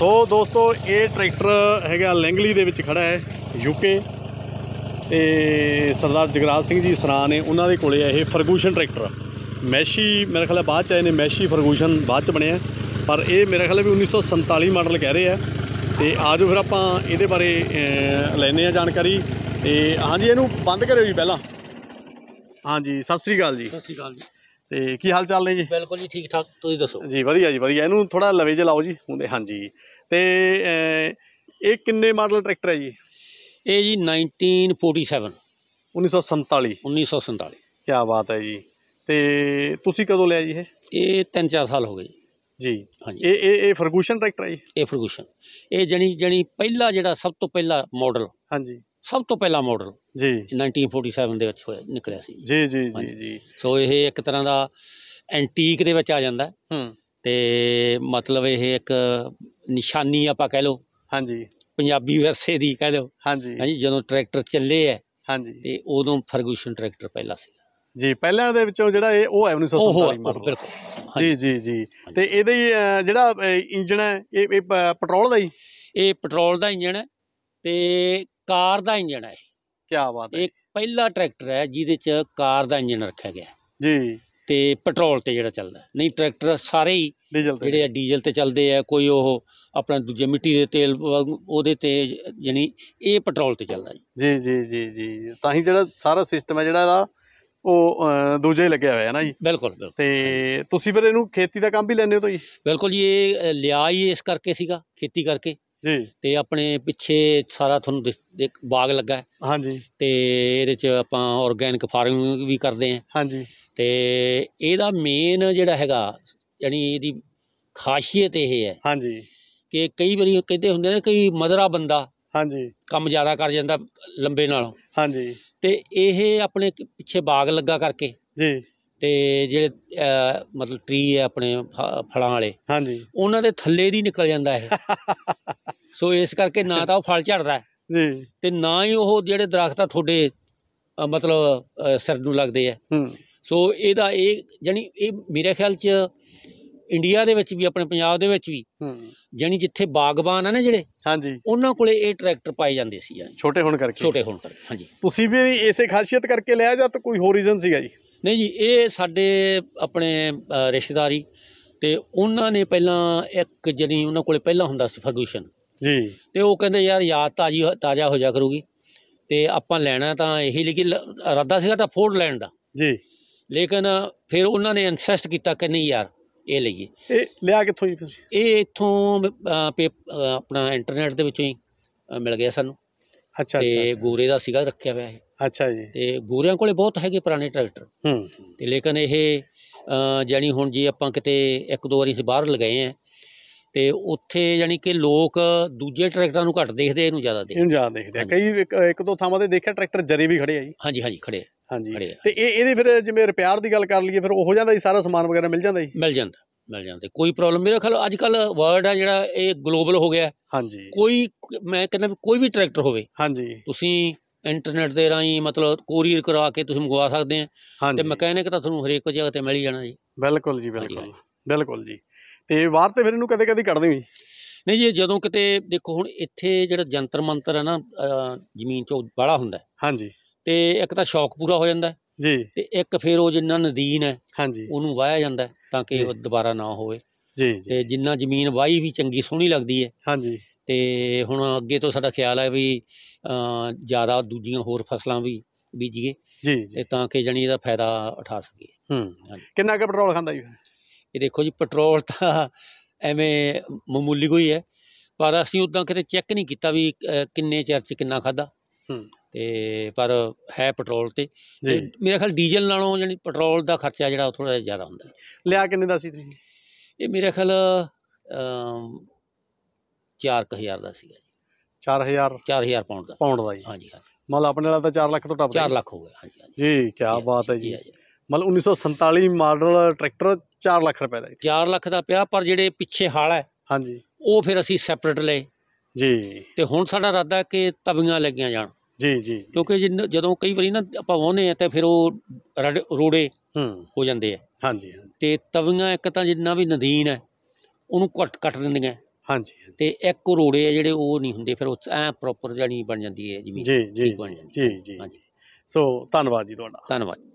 ਸੋ ਦੋਸਤੋ ਇਹ ਟਰੈਕਟਰ ਹੈਗਾ ਲੈਂਗਲੀ ਦੇ ਵਿੱਚ ਖੜਾ ਹੈ ਯੂਕੇ ਤੇ ਸਰਦਾਰ ਜਗਰਾਜ ਸਿੰਘ ਜੀ ਸਰਾਂ ਨੇ ਉਹਨਾਂ ਦੇ ਕੋਲੇ ਇਹ ਫਰਗੂਸ਼ਨ ਟਰੈਕਟਰ। ਮੈਸ਼ੀ ਮੇਰੇ ਖਿਆਲ ਬਾਅਦ ਚ ਆਏ ਨੇ ਮੈਸ਼ੀ ਫਰਗੂਸ਼ਨ ਬਾਅਦ ਚ ਬਣਿਆ। ਪਰ ਇਹ ਮੇਰੇ ਖਿਆਲ ਹੈ ਵੀ 1947 ਮਾਡਲ ਕਹਿ ਰਹੇ ਆ। ਤੇ ਆਜੋ ਫਿਰ ਆਪਾਂ ਇਹਦੇ ਬਾਰੇ ਅਹ, ਲੈਂਦੇ ਆ ਜਾਣਕਾਰੀ। ਤੇ ਹਾਂਜੀ ਇਹਨੂੰ ਬੰਦ ਕਰਿਓ ਜੀ ਪਹਿਲਾਂ। ਹਾਂਜੀ ਸਤਿ ਸ੍ਰੀ ਅਕਾਲ ਜੀ। ਸਤਿ ਸ਼੍ਰੀ ਅਕਾਲ ਜੀ। ਤੇ ਕੀ ਹਾਲ ਚਾਲ ਨੇ ਜੀ? ਬਿਲਕੁਲ ਜੀ ਠੀਕ ਠਾਕ। ਤੁਸੀਂ ਦੱਸੋ? ਜੀ ਵਧੀਆ ਜੀ ਵਧੀਆ। ਇਹਨੂੰ ਥੋੜਾ ਲਵੇ ਚ ਲਾਓ ਜੀ ਹੁੰਦੇ ਹਾਂਜੀ। ਤੇ ਇਹ ਕਿੰਨੇ ਮਾਡਲ ਟਰੈਕਟਰ ਹੈ ਜੀ? ਇਹ ਜੀ 1947 1947 1947 ਕੀ ਬਾਤ ਹੈ ਜੀ। ਤੇ ਤੁਸੀਂ ਕਦੋਂ ਲਿਆ ਜੀ ਇਹ? ਇਹ 3-4 ਸਾਲ ਹੋ ਗਏ ਜੀ। ਜੀ। ਹਾਂਜੀ। ਇਹ ਇਹ ਇਹ ਫਰਗੂਸ਼ਨ ਟਰੈਕਟਰ ਹੈ ਜੀ? ਇਹ ਫਰਗੂਸ਼ਨ। ਇਹ ਜਣੀ ਜਣੀ ਪਹਿਲਾ ਜਿਹੜਾ ਸਭ ਤੋਂ ਪਹਿਲਾ ਮਾਡਲ ਹਾਂਜੀ। ਸਭ ਤੋਂ ਪਹਿਲਾ ਮਾਡਲ ਜੀ। 1947 ਦੇ ਵਿੱਚ ਹੋਇਆ ਨਿਕਲਿਆ ਸੀ। ਜੀ ਜੀ ਜੀ। ਜੀ। ਸੋ ਇਹ ਇੱਕ ਤਰ੍ਹਾਂ ਦਾ ਐਂਟੀਕ ਦੇ ਵਿੱਚ ਆ ਜਾਂਦਾ ਹੈ। ਤੇ ਮਤਲਬ ਇਹ ਇੱਕ ਨਿਸ਼ਾਨੀ ਆਪਾਂ ਕਹਿ ਲਓ। ਹਾਂਜੀ। ਪੰਜਾਬੀ ਵਿਰਸੇ ਦੀ ਕਹਿ ਲਓ। ਹਾਂਜੀ। ਹਾਂਜੀ ਜਦੋਂ ਟਰੈਕਟਰ ਚੱਲੇ ਹੈ ਹਾਂਜੀ। ਤੇ ਉਦੋਂ ਫਰਗੂਸ਼ਨ ਟਰੈਕਟਰ ਪਹਿਲਾ ਸੀ। ਜੀ ਪਹਿਲਾਂ ਦੇ ਵਿੱਚੋਂ ਜਿਹੜਾ ਇਹ ਉਹ ਹੈ ਉਹ 1947 ਉਹ ਮਾਡਲ ਬਿਲਕੁਲ। ਜੀ ਜੀ ਜੀ। ਤੇ ਇਹਦੇ ਜਿਹੜਾ ਇੰਜਨ ਹੈ ਇਹ ਪੈਟਰੋਲ ਦਾ ਹੀ? ਇਹ ਪੈਟਰੋਲ ਦਾ ਇੰਜਣ ਹੈ ਤੇ ਕਾਰ ਦਾ ਇੰਜਣ ਹੈ ਕੀ ਬਾਤ ਹੈ ਇਹ ਪਹਿਲਾ ਟਰੈਕਟਰ ਹੈ ਜਿਹਦੇ ਚ ਕਾਰ ਦਾ ਇੰਜਣ ਰੱਖਿਆ ਗਿਆ। ਜੀ। ਤੇ ਪੈਟਰੋਲ ਤੇ ਜਿਹੜਾ ਚੱਲਦਾ। ਨਹੀਂ ਟਰੈਕਟਰ ਸਾਰੇ ਹੀ ਜਿਹੜੇ ਆ ਡੀਜ਼ਲ ਤੇ ਚੱਲਦੇ ਆ ਕੋਈ ਉਹ ਆਪਣਾ ਦੂਜੇ ਮਿੱਟੀ ਦੇ ਤੇਲ ਉਹਦੇ ਤੇ ਯਾਨੀ ਇਹ ਪੈਟਰੋਲ ਤੇ ਚੱਲਦਾ ਜੀ। ਜੀ ਜੀ ਜੀ ਜੀ। ਤਾਂ ਹੀ ਜਿਹੜਾ ਸਾਰਾ ਸਿਸਟਮ ਹੈ ਜਿਹੜਾ ਇਹਦਾ ਉਹ ਦੂਜਾ ਹੀ ਲੱਗਿਆ ਹੋਇਆ ਹੈ ਨਾ ਜੀ। ਬਿਲਕੁਲ ਬਿਲਕੁਲ। ਤੇ ਤੁਸੀਂ ਫਿਰ ਇਹਨੂੰ ਖੇਤੀ ਦਾ ਕੰਮ ਵੀ ਲੈਂਦੇ ਹੋ ਤਾਂ ਜੀ ਬਿਲਕੁਲ ਜੀ ਇਹ ਲਿਆ ਹੀ ਇਸ ਕਰਕੇ ਸੀਗਾ ਖੇਤੀ ਕਰਕੇ। ਜੀ। ਤੇ ਆਪਣੇ ਪਿੱਛੇ ਸਾਰਾ ਤੁਹਾਨੂੰ ਦਿਸ- ਦੇਖ ਬਾਗ ਲੱਗਾ ਹੈ। ਹਾਂਜੀ। ਤੇ ਇਹਦੇ ਚ ਆਪਾਂ ਆਰਗੈਨਿਕ ਫਾਰਮਿੰਗ ਵੀ ਕਰਦੇ ਆ ਹਾਂਜੀ। ਤੇ ਇਹਦਾ ਮੇਨ ਜਿਹੜਾ ਹੈਗਾ ਯਾਨੀ ਇਹਦੀ ਖਾਸੀਅਤ ਇਹ ਹੈ ਹਾਂਜੀ। ਕਿ ਕਈ ਵਾਰੀ ਕਹਿੰਦੇ ਹੁੰਦੇ ਨੇ ਕਿ ਮਦਰਾ ਬੰਦਾ ਹਾਂਜੀ। ਕੰਮ ਜ਼ਿਆਦਾ ਕਰ ਜਾਂਦਾ ਲੰਬੇ ਨਾਲੋਂ। ਹਾਂਜੀ। ਤੇ ਇਹ ਆਪਣੇ ਕ- ਪਿੱਛੇ ਬਾਗ ਲੱਗਾ ਕਰਕੇ ਜੀ। ਤੇ ਜਿਹੜੇ ਅਹ, ਮਤਲਬ ਟਰੀ ਹੈ ਆਪਣੇ ਫ- ਫਲਾਂ ਵਾਲੇ ਹਾਂਜੀ। ਉਹਨਾਂ ਦੇ ਥੱਲੇ ਦੀ ਨਿਕਲ ਜਾਂਦਾ ਇਹ। ਸੋ ਇਸ ਕਰਕੇ ਨਾ ਤਾਂ ਉਹ ਫਲ ਝੜਦਾ ਜੀ। ਤੇ ਨਾ ਹੀ ਉਹ ਜਿਹੜੇ ਦਰਖਤ ਆ ਤੁਹਾਡੇ ਮਤਲਬ ਸਿਰ ਨੂੰ ਲੱਗਦੇ ਆ। ਹੂੰ। ਸੋ ਇਹਦਾ ਇਹ ਜਾਣੀ ਇਹ ਮੇਰੇ ਖਿਆਲ ਚ ਇੰਡੀਆ ਦੇ ਵਿੱਚ ਵੀ ਆਪਣੇ ਪੰਜਾਬ ਦੇ ਵਿੱਚ ਵੀ ਹੂੰ। ਜਾਣੀ ਜਿੱਥੇ ਬਾਗਬਾਨ ਆ ਨਾ ਜਿਹੜੇ ਹਾਂਜੀ। ਉਹਨਾਂ ਕੋਲੇ ਇਹ ਟਰੈਕਟਰ ਪਾਏ ਜਾਂਦੇ ਸੀ ਯਾਨੀ ਛੋਟੇ ਹੋਣ ਕਰਕੇ। ਛੋਟੇ ਹੋਣ ਕਰਕੇ ਹਾਂਜੀ। ਤੁਸੀਂ ਵੀ ਇਸੇ ਖਾਸੀਅਤ ਕਰਕੇ ਲਿਆ ਜਾਂ ਤਾਂ ਕੋਈ ਹੋਰ ਰੀਜ਼ਨ ਸੀਗਾ ਜੀ? ਨਹੀਂ ਜੀ ਇਹ ਸਾਡੇ ਆਪਣੇ ਰਿਸ਼ਤੇਦਾਰੀ ਤੇ ਉਹਨਾਂ ਨੇ ਪਹਿਲਾਂ ਇੱਕ ਜਣੀ ਉਹਨਾਂ ਕੋਲੇ ਪਹਿਲਾਂ ਹੁੰਦਾ ਸੀ ਫਰਗੂਸ਼ਨ। ਜੀ। ਤੇ ਉਹ ਕਹਿੰਦੇ ਯਾਰ ਯਾਦ ਤਾਜੀ ਤਾਜ਼ਾ ਹੋ ਜਾ ਕਰੂਗੀ। ਤੇ ਆਪਾਂ ਲੈਣਾ ਤਾਂ ਇਹੀ ਲੇਕਿਨ ਇਰਾਦਾ ਸੀਗਾ ਤਾਂ ਫੋਰਡ ਲੈਣ ਦਾ। ਜੀ। ਲੇਕਿਨ ਫਿਰ ਉਹਨਾਂ ਨੇ ਇਨਸਿਸਟ ਕੀਤਾ ਕਿ ਨਹੀਂ ਯਾਰ ਇਹ ਲਈਏ। ਇਹ ਲਿਆ ਕਿੱਥੋਂ ਜੀ ਤੁਸੀਂ ਇਹ ਇੱਥੋਂ ਆਪਣਾ ਇੰਟਰਨੈਟ ਦੇ ਵਿੱਚੋਂ ਹੀ ਮਿਲ ਗਿਆ ਸਾਨੂੰ। ਅੱਛਾ ਤੇ ਗੋਰੇ ਦਾ ਸੀਗਾ ਰੱਖਿਆ ਹੋਇਆ ਇਹ। ਅੱਛਾ ਜੀ। ਤੇ ਗੋਰਿਆਂ ਕੋਲੇ ਬਹੁਤ ਹੈਗੇ ਪੁਰਾਣੇ ਟਰੈਕਟਰ ਹੂੰ। ਤੇ ਲੇਕਿਨ ਇਹ ਜਾਣੀ ਹੁਣ ਜੇ ਆਪਾਂ ਕਿਤੇ ਇੱਕ ਦੋ ਵਾਰੀ ਅਸੀਂ ਬਾਹਰ ਲਗਾਏ ਆ ਤੇ ਉੱਥੇ ਜਾਣੀ ਕਿ ਲੋਕ ਦੂਜੇ ਟਰੈਕਟਰਾਂ ਨੂੰ ਘੱਟ ਦੇਖਦੇ ਇਹਨੂੰ ਜ਼ਿਆਦਾ ਦੇਖਦੇ। ਇਹਨੂੰ ਜ਼ਿਆਦਾ ਦੇਖਦੇ ਆ। ਕਈ ਇੱਕ- ਇੱਕ ਦੋ ਥਾਵਾਂ ਤੇ ਦੇਖਿਆ ਟਰੈਕਟਰ ਜਰੇ ਵੀ ਖੜੇ ਆ ਜੀ। ਹਾਂਜੀ ਹਾਂਜੀ ਖੜੇ ਆ, ਹਾਂਜੀ। ਖੜੇ ਆ। ਤੇ ਇਹ ਇਹਦੇ ਫਿਰ ਜਿਵੇਂ ਰਿਪੇਅਰ ਦੀ ਗੱਲ ਕਰ ਲਈਏ ਫਿਰ ਉਹ ਹੋ ਜਾਂਦਾ ਜੀ ਸਾਰਾ ਸਮਾਨ ਵਗੈਰਾ ਮਿਲ ਜਾਂਦਾ ਜੀ? ਮਿਲ ਜਾਂਦਾ ਮਿਲ ਜਾਂਦੇ। ਕੋਈ ਪ੍ਰੋਬਲਮ ਮੇਰੇ ਖਿਆਲ ਅੱਜ ਕੱਲ ਵਰਲਡ ਆ ਜਿਹੜਾ ਇਹ ਗਲੋਬਲ ਹੋ ਗਿਆ। ਹਾਂਜੀ। ਕੋਈ ਮੈਂ ਕਹਿੰਦਾ ਵੀ ਕੋਈ ਵੀ ਟਰੈਕਟਰ ਹੋਵੇ ਹਾਂਜੀ। ਤੁਸੀਂ ਇੰਟਰਨੈਟ ਦੇ ਰਾਹੀਂ ਮਤਲਬ ਕੋਰੀਅਰ ਕਰਾ ਕੇ ਤੁਸੀਂ ਮੰਗਵਾ ਸਕਦੇ ਆ। ਤੇ ਹਾਂਜੀ। ਮਕੈਨਿਕ ਤਾਂ ਤੁਹਾਨੂੰ ਹਰੇਕ ਜਗ੍ਹਾ ਤੇ ਮਿਲ ਹੀ ਜਾਣਾ ਜੀ। ਬਿਲਕੁਲ ਜੀ ਬਿਲਕੁਲ। ਬਿਲਕੁਲ ਜੀ। ਤੇ ਬਾਹਰ ਤੇ ਫਿਰ ਇਹਨੂੰ ਕਦੇ ਕਦੇ ਕੱਢਦੇ ਜੀ ਨਹੀਂ ਜੀ ਜਦੋਂ ਕਿਤੇ ਦੇਖੋ ਹੁਣ ਇੱਥੇ ਜਿਹੜਾ ਜੰਤਰ ਮੰਤਰ ਹੈ ਨਾ ਜ਼ਮੀਨ ਚੋਂ ਬਾਹਲਾ ਹੁੰਦਾ। ਹਾਂਜੀ। ਤੇ ਇੱਕ ਤਾਂ ਸ਼ੌਕ ਪੂਰਾ ਹੋ ਜਾਂਦਾ ਜੀ। ਤੇ ਇੱਕ ਫਿਰ ਉਹ ਜਿੰਨਾ ਨਦੀਨ ਹੈ ਹਾਂਜੀ। ਉਹਨੂੰ ਵਾਹਿਆ ਜਾਂਦਾ ਤਾਂ ਕਿ। ਉਹ ਦੁਬਾਰਾ ਨਾ ਹੋਵੇ। ਜੀ ਤੇ ਜਿੰਨਾ ਜ਼ਮੀਨ ਵਾਹੀ ਵੀ ਚੰਗੀ ਸੋਹਣੀ ਲੱਗਦੀ ਹੈ। ਹਾਂਜੀ। ਤੇ ਹੁਣ ਅੱਗੇ ਤੋਂ ਸਾਡਾ ਖਿਆਲ ਹੈ ਵੀ ਜ਼ਿਆਦਾ ਦੂਜੀਆਂ ਹੋਰ ਫਸਲਾਂ ਵੀ ਬੀਜੀਏ ਜੀ ਤੇ ਤਾਂ ਕਿ ਜਣੀ ਇਹਦਾ ਫਾਇਦਾ ਉਠਾ ਸਕੀਏ। ਹੂੰ। ਕਿੰਨਾ ਕੁ ਪੈਟਰੋਲ ਖਾਂਦਾ ਜੀ? ਇਹ ਦੇਖੋ ਜੀ ਪੈਟਰੋਲ ਤਾਂ ਐਵੇਂ ਮਾਮੂਲੀ ਕੋਈ ਹੈ ਪਰ ਅਸੀਂ ਉਦਾਂ ਕਿਤੇ ਚੈੱਕ ਨਹੀਂ ਕੀਤਾ ਵੀ ਕਿੰਨੇ ਚਿਰ ਚ ਕਿੰਨਾ ਖਾਦਾ ਹੂੰ। ਤੇ ਪਰ ਹੈ ਪੈਟਰੋਲ ਤੇ। ਮੇਰੇ ਖਿਆਲ ਡੀਜ਼ਲ ਨਾਲੋਂ ਜਾਨੀ ਪੈਟਰੋਲ ਦਾ ਖਰਚਾ ਜਿਹੜਾ ਉਹ ਥੋੜਾ ਜਿਹਾ ਜ਼ਿਆਦਾ ਹੁੰਦਾ। ਲਿਆ ਕਿੰਨੇ ਦਾ ਸੀ ਤੁਸੀਂ? ਇਹ ਮੇਰੇ ਖਿਆਲ ਅਮ, ਚਾਰ ਕੁ ਹਜ਼ਾਰ ਦਾ ਸੀਗਾ ਜੀ। 4000 4000 ਪਾਉਂਡ ਦਾ। ਪਾਉਂਡ ਦਾ ਜੀ। ਹਾਂਜੀ ਹਾਂਜੀ। ਮਤਲਬ ਆਪਣੇ ਵਾਲਾ ਤਾਂ 4 ਲੱਖ ਤੋਂ ਟੱਪ 4 ਲੱਖ ਹੋ ਗਿਆ ਹਾਂਜੀ ਹਾਂਜੀ। ਜੀ ਕੀ ਬਾਤ ਹੈ ਜੀ। ਮਤਲਬ 1947 ਮਾਡਲ ਟਰੈਕਟਰ 4 ਲੱਖ ਰੁਪਏ ਦਾ ਜੀ। 4 ਲੱਖ ਦਾ ਪਿਆ ਪਰ ਜਿਹੜੇ ਪਿੱਛੇ ਹਾਲ ਹੈ ਹਾਂਜੀ। ਉਹ ਫਿਰ ਅਸੀਂ ਸੈਪਰੇਟ ਲਏ। ਜੀ। ਤੇ ਹੁਣ ਸਾਡਾ ਇਰਾਦਾ ਕਿ ਤਵੀਆਂ ਲੱਗੀਆਂ ਜਾਣ। ਜੀ ਜੀ। ਕਿਉਂਕਿ ਜਦੋਂ ਕਈ ਵਾਰੀ ਨਾ ਆਪਾਂ ਵਾਹੁੰਦੇ ਆ ਤੇ ਫਿਰ ਉਹ ਰੜ- ਹੂੰ। ਜਾਂਦੇ ਆ। ਹਾਂਜੀ ਤੇ ਤਵੀਆਂ ਇੱਕ ਤਾਂ ਜਿੰਨਾ ਵੀ ਨਦੀਨ ਹੈ ਉਹਨੂੰ ਕੱਟ ਕੱਟ ਦਿੰਦੀਆਂ। ਹਾਂਜੀ ਤੇ ਇੱਕ ਰੋੜੇ ਆ ਜਿਹੜੇ ਉਹ ਨਹੀਂ ਹੁੰਦੇ ਫਿਰ ਉਹ ਐ ਪ੍ਰੋਪਰ ਜਾਨੀ ਬਣ ਜਾਂਦੀ ਹੈ ਜੀ ਜੀ ਜੀ ਜੀ। ਸੋ ਧੰਨਵਾਦ ਜੀ ਤੁਹਾਡਾ। ਧੰਨਵਾਦ।